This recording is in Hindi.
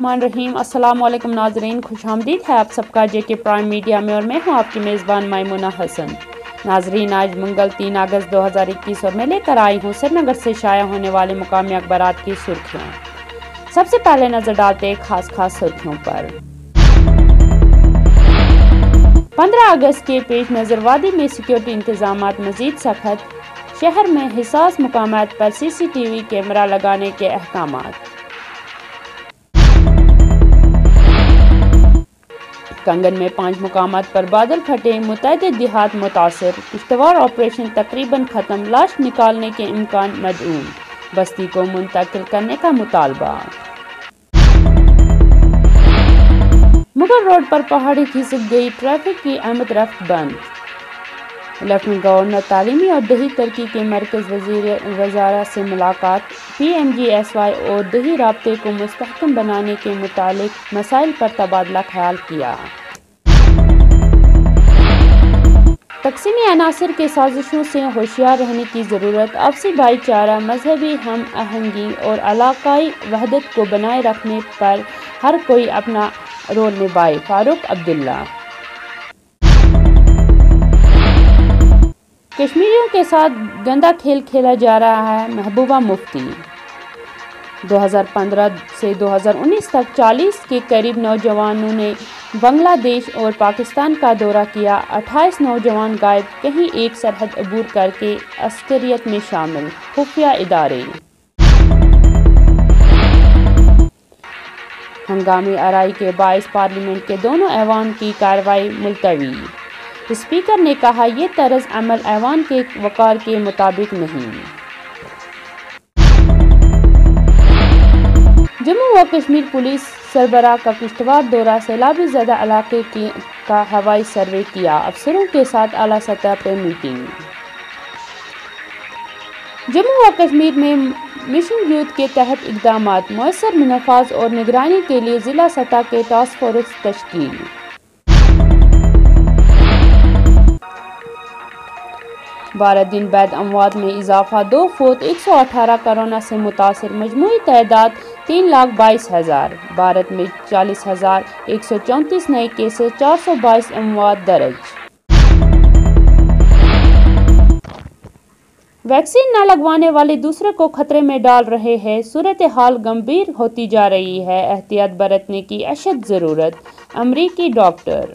मान रहीम, अस्सलाम वालेकुम नाजरीन खुश आमदीद है आप सबका, जे के प्राइम मीडिया में और मैं हूँ आपकी मेज़बान मायमुना हसन। नाजरीन, आज मंगल तीन अगस्त 2021 और मैं लेकर आई हूँ श्रीनगर से शाया होने वाले मुकामी अखबार की सुर्खियाँ। सबसे पहले नज़र डालते हैं खास खास सुर्खियों पर। 15 अगस्त के पेश नज़र वादी में सिक्योरिटी इंतज़ाम मजीद सख्त, शहर में हिसास मकाम पर सीसीटीवी कैमरा लगाने के अहकाम कंगन में पाँच मुकाम पर बादल फटे मुतद देहात मुतासर किश्तवाड़ ऑपरेशन तकरीबन ख़त्म, लाश निकालने के इम्कान मदूम बस्ती को मुंतकिल करने का मुतालबा। मुगल रोड पर पहाड़ी खिसक गई, ट्रैफ़िक की आमद रफ्त बंद। लेफ्टिनेंट गवर्नर तालीमी और दही तरक्की के मरकज़ वज़ीर वजारा से मुलाकात। P M G S Y और दही रबते को मुस्तकम बनाने के मुतालिक मसाइल पर तबादला ख्याल किया। तकसीमी अनासर के साजिशों से होशियार रहने की ज़रूरत, आपसी भाईचारा, मजहबी हम आहंगी और इलाकाई वहदत को बनाए रखने पर हर कोई अपना रोल निभाए। फारूक अब्दुल्ला कश्मीरियों के साथ गंदा खेल खेला जा रहा है, महबूबा मुफ्ती 2015 से 2019 तक 40 के करीब नौजवानों ने बांग्लादेश और पाकिस्तान का दौरा किया। 28 नौजवान गायब, कहीं एक सरहद अबूर करके अस्करियत में शामिल, खुफिया इदारे। हंगामी आरई के बायस पार्लियामेंट के दोनों ऐवान की कार्रवाई मुलतवी। स्पीकर ने कहा यह तर्ज अमल ऐवान के वकार के मुताबिक नहीं जम्मू व कश्मीर पुलिस सरबरा का किश्तवाड़ दौरा सैलाबी ज़दा इलाके की का हवाई सर्वे किया। अफसरों के साथ अला सतह पर मीटिंग। जम्मू व कश्मीर में मिशन यूथ के तहत इकदाम मौसर नफाज और निगरानी के लिए ज़िला सतह के टास्क फोर्स तश्कील। बारह दिन बाद अमवाद में इजाफा, दो फोत, एक सौ अठारह कोरोना से मुतासर मजमू तादाद, तीन लाख बाईस हज़ार। भारत में चालीस हज़ार, एक सौ चौंतीस नए केसेस चार सौ बाईस अमवाद दर्ज। वैक्सीन न लगवाने वाले दूसरे को खतरे में डाल रहे हैं। सूरत हाल गंभीर होती जा रही है। एहतियात बरतने की अशद ज़रूरत, अमरीकी डॉक्टर।